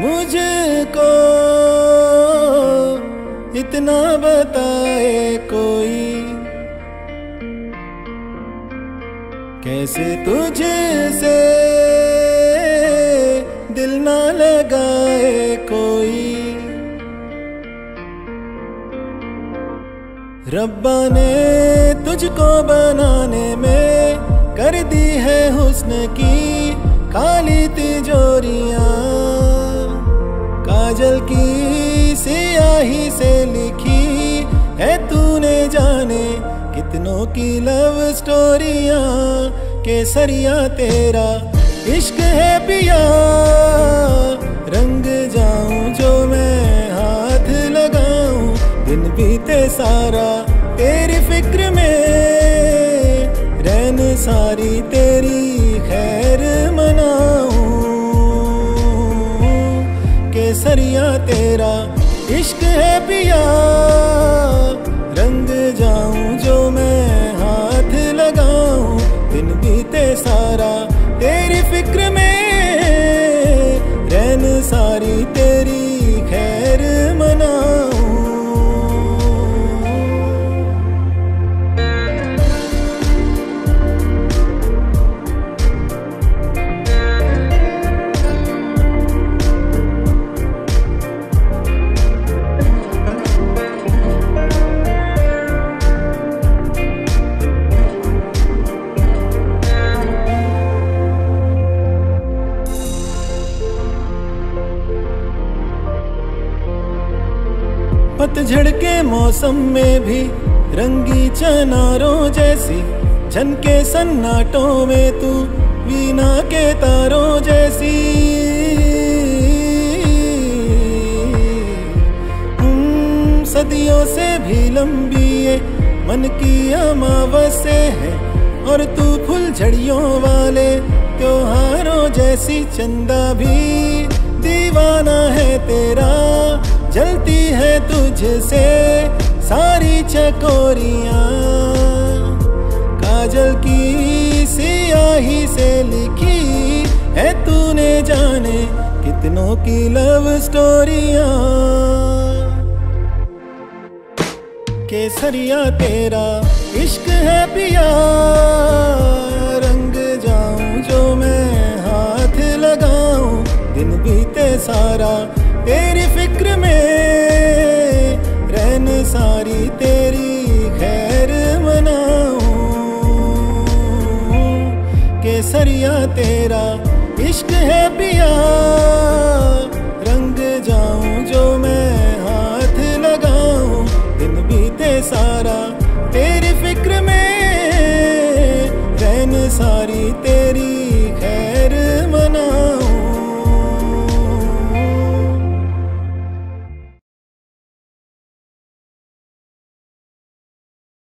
मुझको इतना बताए कोई। कैसे तुझसे दिल ना लगाए कोई। रब्बा ने तुझको बनाने में कर दी है हुस्न की। सियाही से लिखी है तूने जाने कितनों की लव स्टोरियाँ केसरिया तेरा इश्क है पिया। रंग जाऊँ जो मैं हाथ लगाऊँ, दिन बीते सारा तेरी फ़िक्र में। रैन सारी तेरी खैर मनाऊं, केसरिया तेरा इश्क है पिया रंग जाऊँ जो मैं हाथ लगाऊँ, दिन बीते सारा, तेरी फ़िक्र में पतझड़ के मौसम में भी, रंगी चनारों जैसी, झनके सन्नाटों में तू, वीणा के तारों जैसी। सदियों से भी लंबी ये मन की अमावस्या है, और तू फुल झड़ियों वाले त्योहारों जैसी चंदा भी, दीवाना है तेरा जलती है तुझसे सारी चकोरियाँ। काजल की सियाही से लिखी है तूने जाने कितनों की लव स्टोरियाँ केसरिया तेरा इश्क है पिया रंग जाऊँ जो मैं हाथ लगाऊँ, दिन बीते सारा सरिया तेरा, इश्क है पिया। रंग जाऊँ जो मैं हाथ लगाऊँ, दिन बीते सारा तेरी फ़िक्र में, रहन सारी तेरी